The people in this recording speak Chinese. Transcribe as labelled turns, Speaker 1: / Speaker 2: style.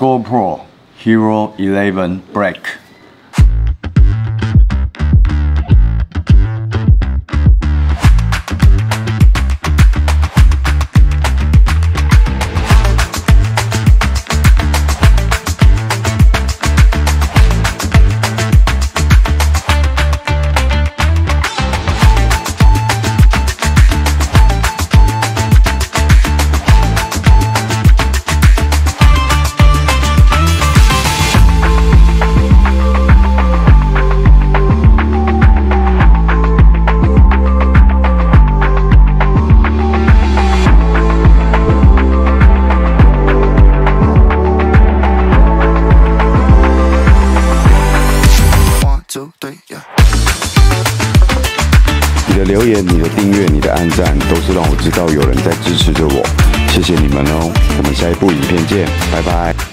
Speaker 1: GoPro Hero 11 Black。你的留言、你的订阅、你的按赞，都是让我知道有人在支持着我，谢谢你们哦！我们下一部影片见，拜拜。